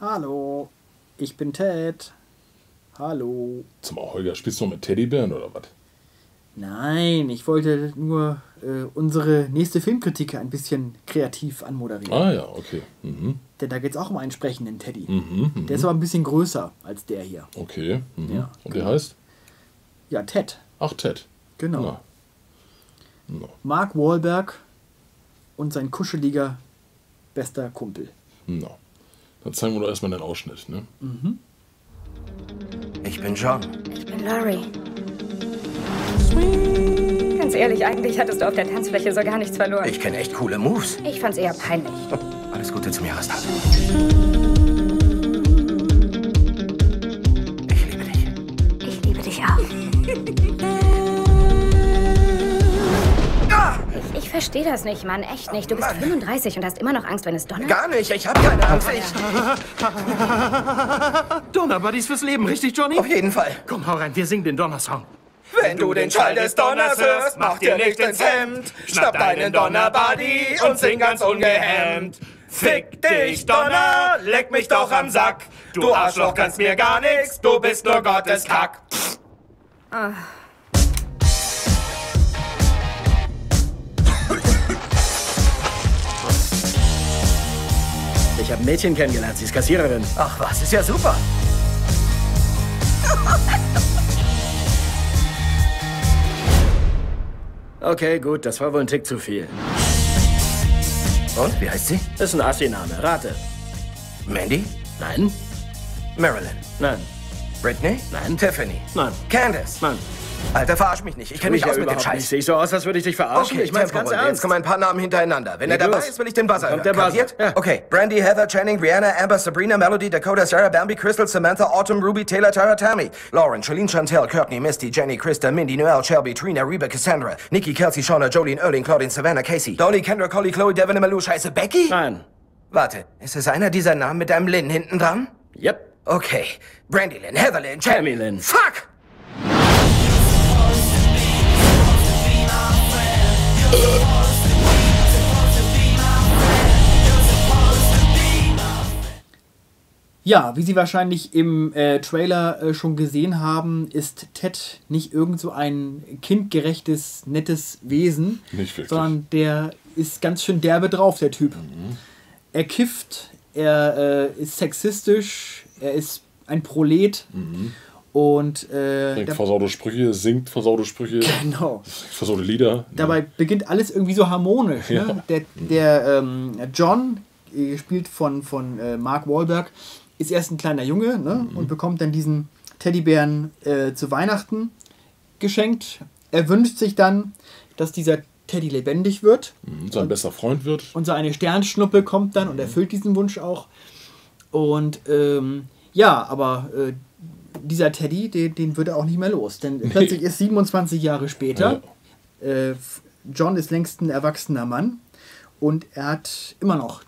Hallo, ich bin Ted. Hallo. Zum Holger, spielst du noch mit Teddybären oder was? Nein, ich wollte nur äh, unsere nächste Filmkritik ein bisschen kreativ anmoderieren. Ah ja, okay. Mhm. Denn da geht es auch um einen sprechenden Teddy. Mhm, mhm. Der ist aber ein bisschen größer als der hier. Okay. Mhm. Ja, Und genau. der heißt? Ja, Ted. Ach, Ted. Genau. Na. Na. Mark Wahlberg und sein kuscheliger bester Kumpel. Na. Dann zeigen wir doch erstmal den Ausschnitt, ne? Ich bin John. Ich bin Laurie. Ganz ehrlich, eigentlich hattest du auf der Tanzfläche so gar nichts verloren. Ich kenne echt coole Moves. Ich fand's eher peinlich. Alles Gute zum Jahrestag. Verstehe das nicht, Mann. Echt nicht. Du bist 35 und hast immer noch Angst, wenn es donnert. Gar nicht, ich habe keine Angst. Ich, Donnerbuddies fürs Leben, richtig, Johnny? auf jeden Fall. Komm, hau rein, wir singen den Donnersong. Wenn du den Schall des Donners hörst, mach dir nicht ins Hemd. Schnapp deinen Donnerbuddy und sing ganz ungehemmt. Fick dich, Donner, leck mich doch am Sack. Du Arschloch kannst mir gar nix, du bist nur Gottes Kack. Ich habe ein Mädchen kennengelernt, sie ist Kassiererin. Ach was, ist ja super. Okay, gut, das war wohl ein Tick zu viel. Und, wie heißt sie? Ist ein Assi-Name, rate. Mandy? Nein, Marilyn? nein, Britney? Nein. Tiffany? nein, Nein. nein. Alter, verarsch mich nicht. Ich kenne Mich ja aus mit dem nicht. Scheiß. Sehe ich so aus, als würde ich dich verarschen? Okay, ich mein's ganz Tempo, Jetzt ernst. kommen ein paar Namen hintereinander. Wenn er Leg dabei los. ist, will ich den Buzzer Kommt hören. der Buzzer. Ja. Okay. Brandy, Heather, Channing, Brianna, Amber, Sabrina, Melody, Dakota, Sarah, Bambi, Crystal, Samantha, Autumn, Ruby, Taylor, Tara, Tammy, Lauren, Charlene, Chantel, Courtney, Misty, Jenny, Krista, Mindy, Noelle, Shelby, Trina, Reba, Cassandra, Nikki, Kelsey, Shauna, Jolene, Erling, Claudine, Savannah, Casey, Dolly, Kendra, Collie, Chloe, Devin, Malou, Scheiße, Becky? Nein. Warte, ist es einer dieser Namen mit einem Lynn hinten dran? Yep. Okay. Brandy Lynn, Heather Lynn, Tammy Lynn. Fuck! Ja, wie Sie wahrscheinlich im äh, Trailer äh, schon gesehen haben, ist Ted nicht irgend so ein kindgerechtes, nettes Wesen, sondern der ist ganz schön derbe drauf, der Typ. Er kifft, er äh, ist sexistisch, er ist ein Prolet und äh, Bringt versaute Sprüche, singt versaute Sprüche, genau. versaute Lieder. Dabei beginnt alles irgendwie so harmonisch. Ja. Ne? Der, der ähm, John, äh, gespielt von, von äh, Mark Wahlberg, ist erst ein kleiner Junge ne? Mhm. und bekommt dann diesen Teddybären äh, zu Weihnachten geschenkt. Er wünscht sich dann, dass dieser Teddy lebendig wird Und sein bester Freund wird. und so eine Sternschnuppe kommt dann Mhm. und erfüllt diesen Wunsch auch. Und ähm, ja, aber äh, dieser Teddy, den, den wird er auch nicht mehr los. Denn plötzlich ist 27 Jahre später. Äh, F- John ist längst ein erwachsener Mann und er hat immer noch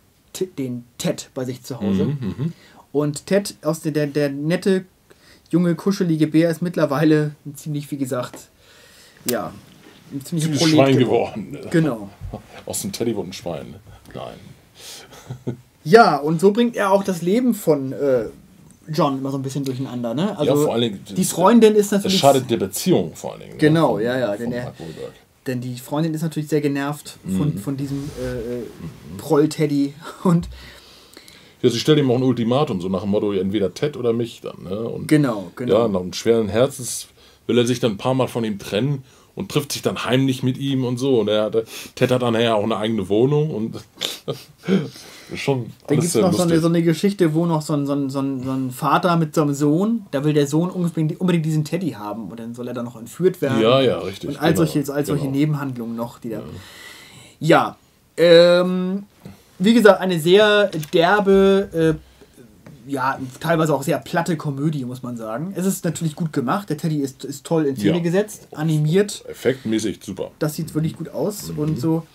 den Ted bei sich zu Hause. Mhm, Und Ted, aus der, der, der nette, junge, kuschelige Bär, ist mittlerweile ein ziemlich, wie gesagt, ja, ein ziemlich Ziemlich Schwein geworden. Genau. Aus dem Teddy wurde ein Schwein. Nein. Ja, und so bringt er auch das Leben von äh, John immer so ein bisschen durcheinander. Ne? Also ja, vor allen Dingen. die Freundin ist Das natürlich. schadet der Beziehung vor allen Dingen. ne, Genau, von- ja, ja, denn er-. Denn die Freundin ist natürlich sehr genervt von, Mhm. von diesem äh, äh, Proll-Teddy. Und Ja, sie stellt ihm auch ein Ultimatum, so nach dem Motto, entweder Ted oder mich dann. Ne? Und genau, genau. Ja, nach einem schweren Herzens will er sich dann ein paar Mal von ihm trennen und trifft sich dann heimlich mit ihm und so. Und er hat, Ted hat dann nachher auch eine eigene Wohnung und schon Dann gibt es noch so eine, so eine Geschichte, wo noch so ein, so, ein, so, ein, Vater mit so einem Sohn, da will der Sohn unbedingt, unbedingt diesen Teddy haben und dann soll er dann noch entführt werden. Ja, ja, richtig, Und all genau, solche, all solche genau. Nebenhandlungen noch, die da. Ja, ähm, wie gesagt, eine sehr derbe, äh, ja, teilweise auch sehr platte Komödie, muss man sagen. Es ist natürlich gut gemacht. Der Teddy ist, ist toll in Szene Ja. gesetzt, animiert. Effektmäßig super. Das sieht wirklich gut aus. Und so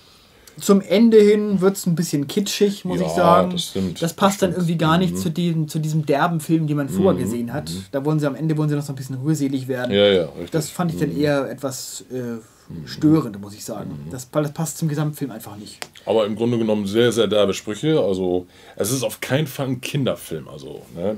zum Ende hin wird es ein bisschen kitschig, muss Ja, ich sagen. das stimmt, Das passt das dann irgendwie gar nicht Mhm. zu, diesem, zu diesem derben Film, den man vorher gesehen hat. Da wollen sie am Ende wollen sie noch so ein bisschen rührselig werden. Ja, ja, richtig. Das fand ich dann eher etwas, äh, störend, muss ich sagen. Das, weil das passt zum Gesamtfilm einfach nicht. Aber im Grunde genommen sehr, sehr derbe Sprüche. Also, es ist auf keinen Fall ein Kinderfilm. Also, ne?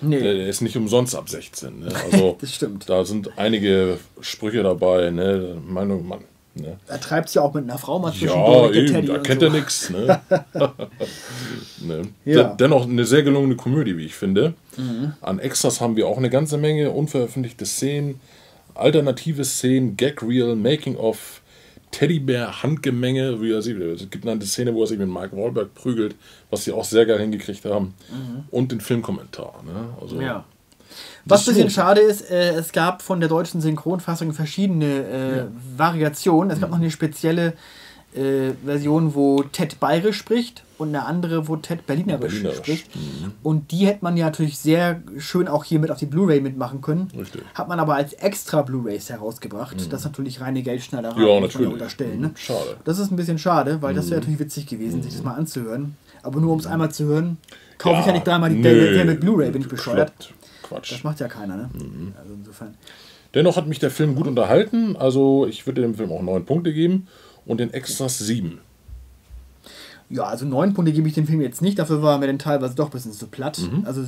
Nee. Der, ist nicht umsonst ab 16. Ne? Also, Das stimmt. Da sind einige Sprüche dabei. Ne? Meinung, Mann. Ne? Er treibt es ja auch mit einer Frau mal Ja, zwischendurch, der eben, Teddy da kennt so. er nichts. Ne? ne? Ja. De- Dennoch eine sehr gelungene Komödie, wie ich finde. Mhm. An Extras haben wir auch eine ganze Menge unveröffentlichte Szenen, alternative Szenen, Gag-Reel, Making-of, Teddybär-Handgemenge. Wie er sich, es gibt eine Szene, wo er sich mit Mike Wahlberg prügelt, was sie auch sehr geil hingekriegt haben. Und den Filmkommentar. Ne? Also, Mhm. Ja. Was ein bisschen schade ist, äh, es gab von der deutschen Synchronfassung verschiedene äh, Variationen. Es gab noch eine spezielle äh, Version, wo Ted bayerisch spricht und eine andere, wo Ted berlinerisch, Berlinerisch, spricht. Und die hätte man ja natürlich sehr schön auch hier mit auf die Blu-ray mitmachen können. Richtig. Hat man aber als extra Blu-rays herausgebracht. Das ist natürlich reine Geldschneiderei, Ja, muss man natürlich. unterstellen. Ne? Mhm. Schade. Das ist ein bisschen schade, weil das wäre natürlich witzig gewesen, sich das mal anzuhören. Aber nur um es einmal zu hören, kaufe ich ja nicht dreimal die Blu-ray, bin ich bescheuert. bekloppt. Quatsch. Das macht ja keiner, ne? Also insofern. Dennoch hat mich der Film gut unterhalten. Also ich würde dem Film auch neun Punkte geben und den Extras sieben. Ja, also neun Punkte gebe ich dem Film jetzt nicht, dafür war mir dann teilweise doch ein bisschen zu platt. Also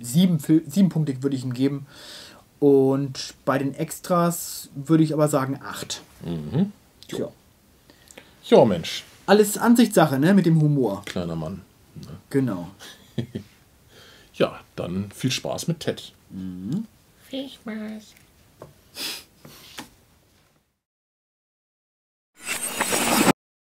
sieben, sieben Punkte würde ich ihm geben. Und bei den Extras würde ich aber sagen acht. Tja. Ja, Mensch, Alles Ansichtssache, ne? Mit dem Humor. kleiner Mann. Genau. ja, dann viel Spaß mit Ted. Mhm. Viel Spaß.